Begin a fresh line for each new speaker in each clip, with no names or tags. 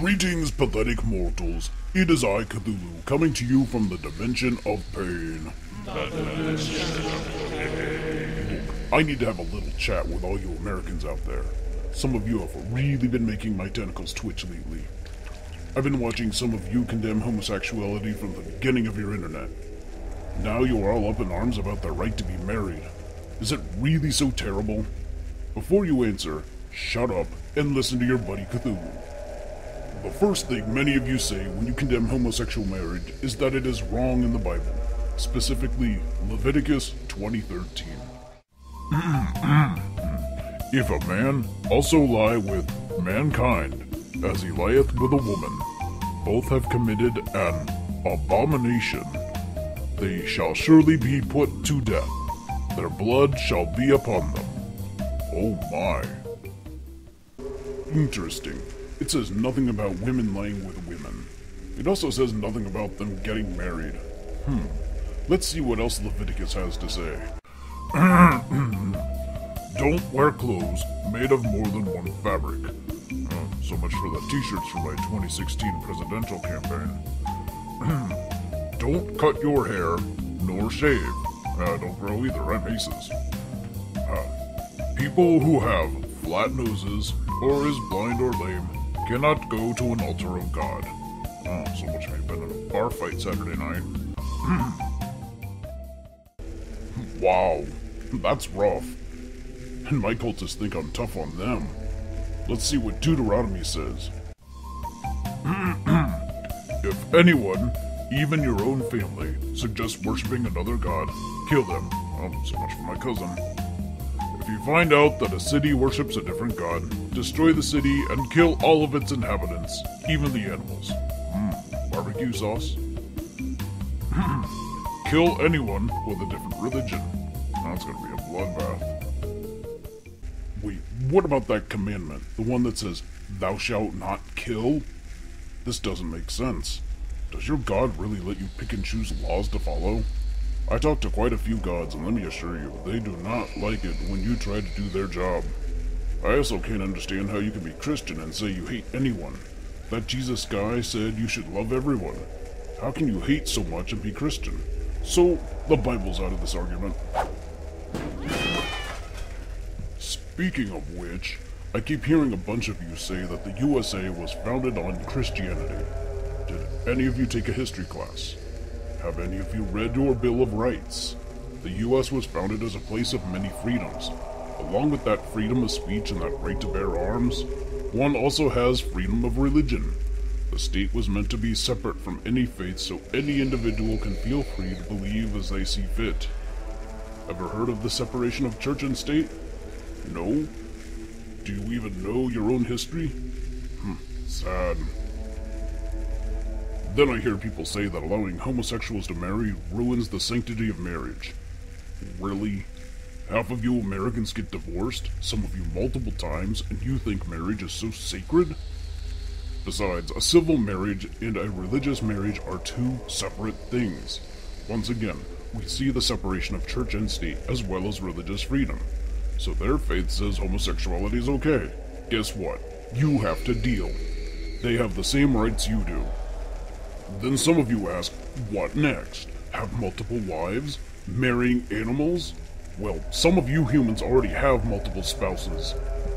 Greetings, pathetic mortals. It is I, Cthulhu, coming to you from the dimension of pain. Look, I need to have a little chat with all you Americans out there. Some of you have really been making my tentacles twitch lately. I've been watching some of you condemn homosexuality from the beginning of your internet. Now you are all up in arms about the right to be married. Is it really so terrible? Before you answer, shut up and listen to your buddy Cthulhu. The first thing many of you say when you condemn homosexual marriage is that it is wrong in the Bible, specifically Leviticus 20:13. Mm-hmm. if a man also lie with mankind, as he lieth with a woman, both have committed an abomination. They shall surely be put to death. Their blood shall be upon them. Oh my. Interesting. It says nothing about women lying with women. It also says nothing about them getting married. Hmm. Let's see what else Leviticus has to say. Don't wear clothes made of more than one fabric. Uh, so much for the t-shirts for my 2016 presidential campaign. don't cut your hair, nor shave. Uh, don't grow either, I'm aces. Uh, people who have flat noses, or is blind or lame, cannot go to an altar of God. Oh, so much for been in a bar fight Saturday night. wow, that's rough. And my cultists think I'm tough on them. Let's see what Deuteronomy says. if anyone, even your own family, suggests worshipping another god, kill them. Oh, so much for my cousin. If you find out that a city worships a different god, destroy the city and kill all of its inhabitants, even the animals. Mm, barbecue sauce? kill anyone with a different religion. That's gonna be a bloodbath. Wait, what about that commandment? The one that says, Thou shalt not kill? This doesn't make sense. Does your god really let you pick and choose laws to follow? I talked to quite a few gods, and let me assure you, they do not like it when you try to do their job. I also can't understand how you can be Christian and say you hate anyone. That Jesus guy said you should love everyone. How can you hate so much and be Christian? So, the Bible's out of this argument. Speaking of which, I keep hearing a bunch of you say that the USA was founded on Christianity. Did any of you take a history class? Have any of you read your Bill of Rights? The US was founded as a place of many freedoms. Along with that freedom of speech and that right to bear arms, one also has freedom of religion. The state was meant to be separate from any faith so any individual can feel free to believe as they see fit. Ever heard of the separation of church and state? No? Do you even know your own history? Hmm, sad. Then I hear people say that allowing homosexuals to marry ruins the sanctity of marriage. Really? Half of you Americans get divorced, some of you multiple times, and you think marriage is so sacred? Besides, a civil marriage and a religious marriage are two separate things. Once again, we see the separation of church and state as well as religious freedom. So their faith says homosexuality is okay. Guess what? You have to deal. They have the same rights you do. Then some of you ask, what next? Have multiple wives? Marrying animals? Well, some of you humans already have multiple spouses.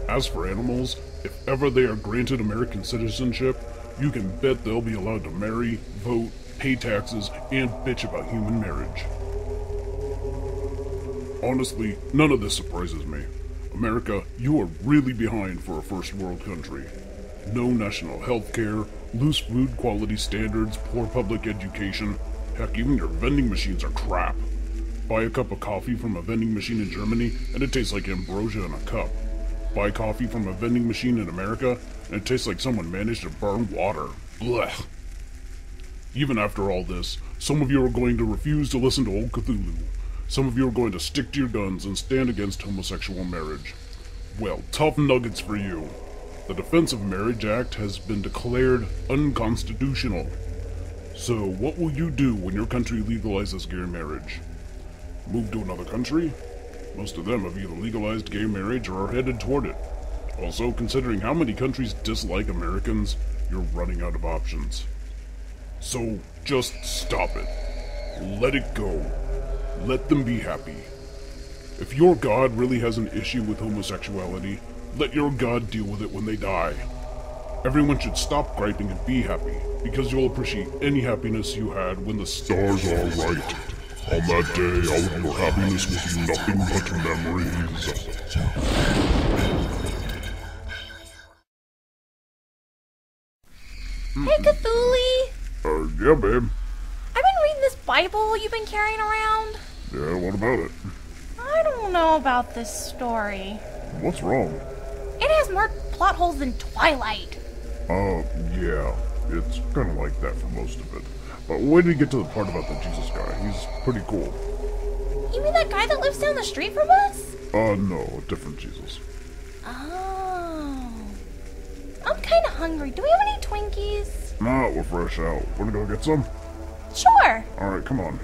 As for animals, if ever they are granted American citizenship, you can bet they'll be allowed to marry, vote, pay taxes, and bitch about human marriage. Honestly, none of this surprises me. America, you are really behind for a first world country. No national health care, loose food quality standards, poor public education. Heck, even your vending machines are crap. Buy a cup of coffee from a vending machine in Germany, and it tastes like ambrosia in a cup. Buy coffee from a vending machine in America, and it tastes like someone managed to burn water. Blech. Even after all this, some of you are going to refuse to listen to old Cthulhu. Some of you are going to stick to your guns and stand against homosexual marriage. Well, tough nuggets for you. The Defense of Marriage Act has been declared unconstitutional. So, what will you do when your country legalizes gay marriage? Move to another country? Most of them have either legalized gay marriage or are headed toward it. Also, considering how many countries dislike Americans, you're running out of options. So just stop it. Let it go. Let them be happy. If your god really has an issue with homosexuality, let your god deal with it when they die. Everyone should stop griping and be happy, because you'll appreciate any happiness you had when the stars are right. On that day, all of your happiness will be nothing but memories.
Hey, Cthulhu!
Uh, yeah, babe.
I've been reading this Bible you've been carrying around.
Yeah, what about it?
I don't know about this story.
What's wrong?
It has more plot holes than Twilight.
Uh, yeah. It's kind of like that for most of it. But when you get to the part about the Jesus guy. He's pretty cool.
You mean that guy that lives down the street from us?
Uh, no, a different Jesus.
Oh. I'm kind of hungry. Do we have any Twinkies?
Nah, we're fresh out. Wanna go get some?
Sure.
Alright, come on.